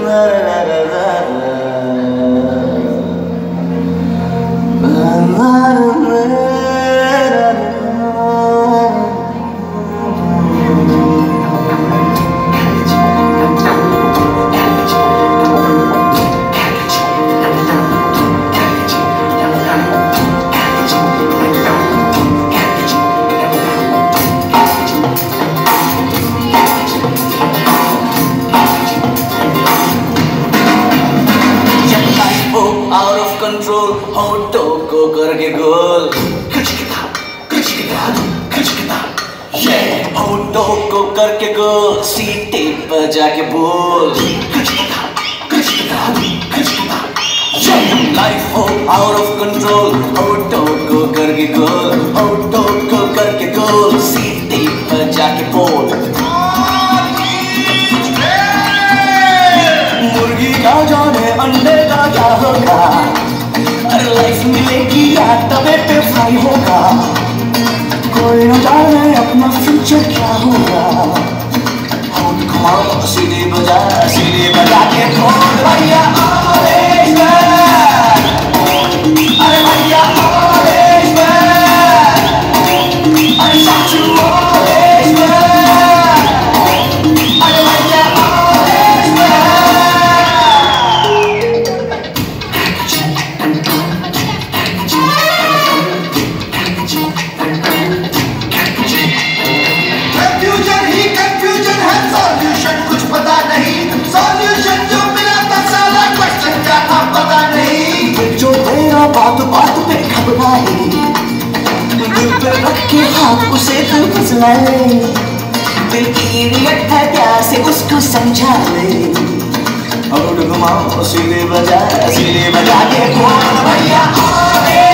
la la la control होठों को करके गोल। ये होठों को करके गोल। सीटे पर जाके बोल। लाइफ हो आउट ऑफ़ कंट्रोल होठों को करके गोल। होठों को करके गोल। सीटे पर जाके बोल। मुर्गी का जाने, अंडे का क्या होगा? लाइफ मिलेगी या तबे पे फ्राई होगा। कोई न जाने अपना फ्यूचर क्या होगा। उसे तू फसलाए दिल की रियत है प्यार से उसको समझा ले और घुमाओ सीधे बजा सीधे बजा के कौन भैया